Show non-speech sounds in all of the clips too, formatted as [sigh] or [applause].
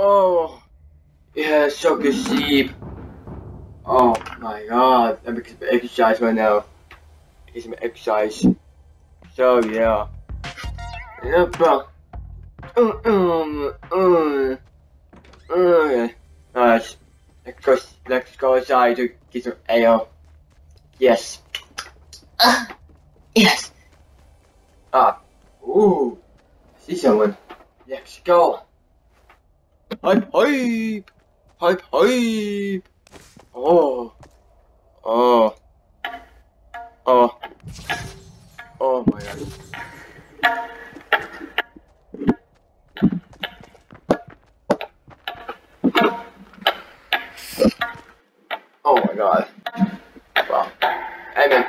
Oh, yeah, so good sleep. Oh my god, I'm making some exercise right now. Get some exercise. So yeah. Yeah, bro. Um, um, um, um. Alright, let's go, let's go outside to get some air. Yes. Uh, yes. Ah. Ooh. I see someone. Let's go. Hype, hype. Hype, hype. Oh. Oh. Oh. Oh my god. Oh my god. Wow. Hey man.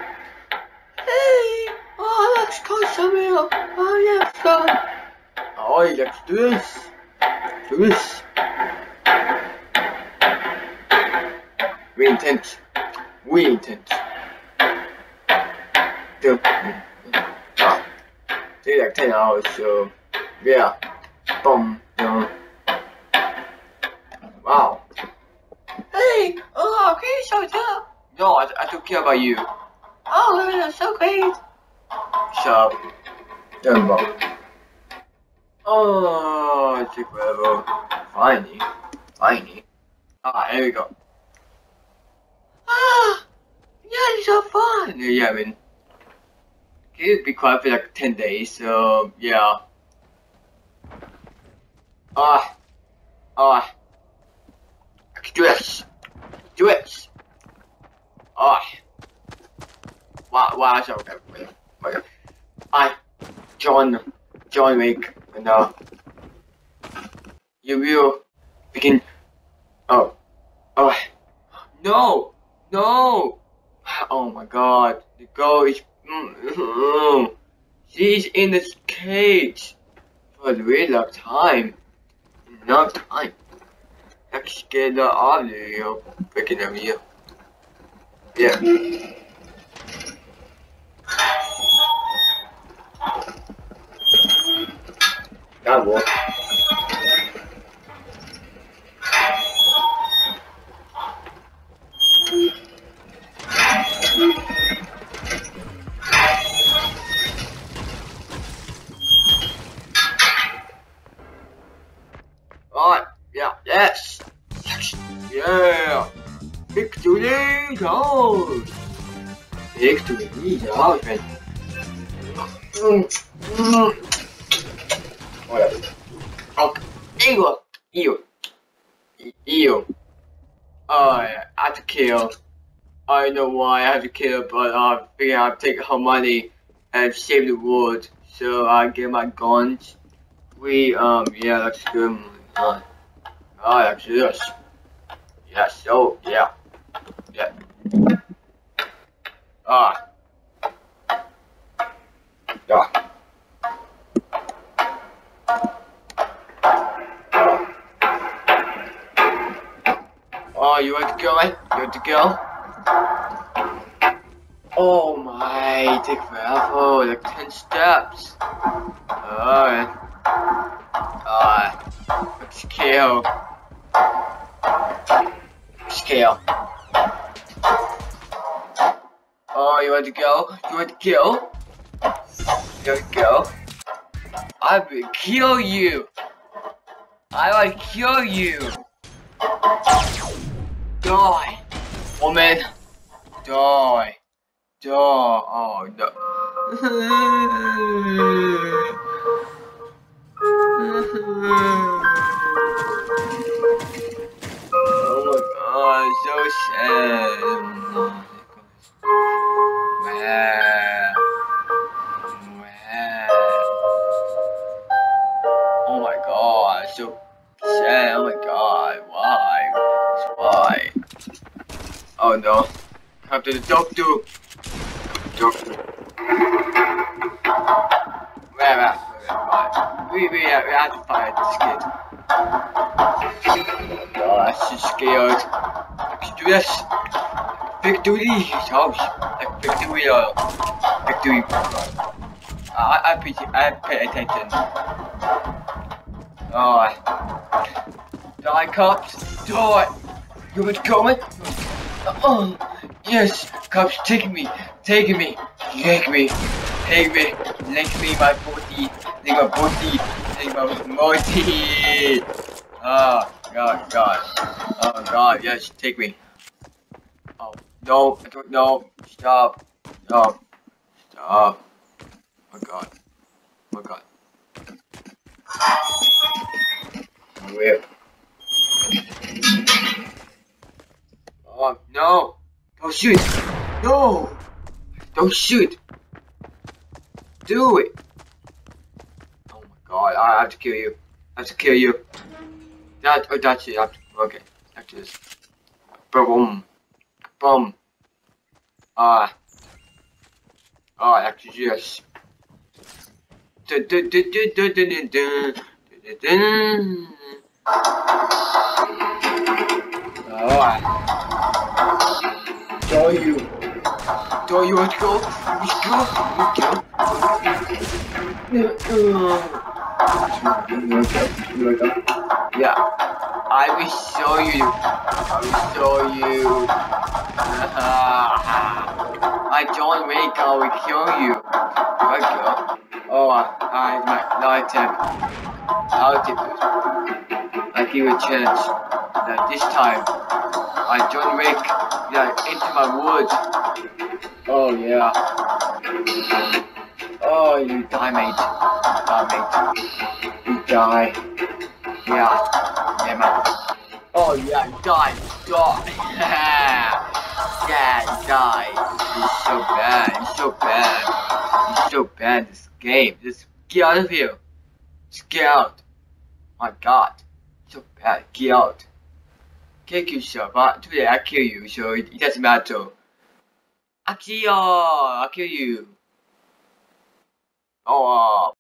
Hey, oh, let's go somewhere. Oh, let's go. Oh, let's do this. This. We intend. We intend. Ah. Take like 10 hours, so. Yeah. Boom. Yeah. Wow. Hey, oh, okay, so tough. No, I, I don't care about you. Oh, that's so great. Shut up. Dumbo. Oh, it took forever. Finally. Finally. Ah, here we go. Ah, yeah, it's so fun. Yeah, I mean, it'd be quiet for like 10 days, so yeah. Ah, ah, I can do this. Do it. Ah. Wow, wow, so okay. wait. I, John, John Wick, and uh, you will begin. Oh, oh, no, no. Oh my god, the girl is. mm, [laughs] She's in this cage for a really long time. Long time. Can get the audio freaking of you. Yeah. God, boy. Alright, yeah, yes, yes, yeah. Victory goes. Victory mm. Whatever. Okay, ew, ew, ew. Oh, I have to kill. I don't know why I have to kill, but I figure I'll take her money and save the world. So I get my guns. We, um, yeah, that's good. Uh, oh, that's this. Yes, oh, yeah. Yeah. Ah. Yeah. Oh, you want to go, man? You want to go? Oh my, take forever, like 10 steps. Alright. Alright. Let's kill. Let's kill. Oh, you want to go? You want to kill? You want to go? I will kill you. I will kill you. Die, woman. Die. Die. Oh no. oh my god, so sad. Wow. Wow. Oh my god, so sad. Oh my god, why? Oh no. Come to the doctor. Doctor. Where, where, where, We, we, uh, we have to fight this kid. Oh, she's scared. I can do this. Victory house. Like victory, uh, victory. I, I pay, I pay attention. Oh. Die, cops! Die! You were coming? Oh, yes! Cops taking me! Taking me! Take me! Take me! Lick me my booty! Lick my booty! Lick my booty! Oh, ah, God, God. Oh, God, yes, take me. Oh, no, don't know. Stop. Stop. Stop. Shoot! No! Don't shoot! Do it! Oh my god, I have to kill you. I have to kill you. That, oh, that's it. I have to, okay, after this. Boom. Boom. Ah. Ah, after this. Dun, dun, dun, dun, dun, dun, dun, dun, dun. Alright. Show you. Show you let's go. Let's go. Let's go. Yeah. I will show you. I will show you. I John Wick, I will kill you. There go. Oh, I, I my light tip. I'll tip it. I give a chance. That this time, I John Wick, yeah, into my woods. Oh yeah. Oh, you die, mate. Die, mate. You die. Yeah. Yeah, man. Oh yeah, die. Die. [laughs] yeah, you die. It's so bad. It's so bad. It's so bad. This game. Just get out of here. Just get out. My God. So bad. Get out. Kill yourself. Uh, today I kill you, so it, doesn't matter. You. I kill you. Oh. Uh,